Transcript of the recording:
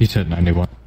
He said 91.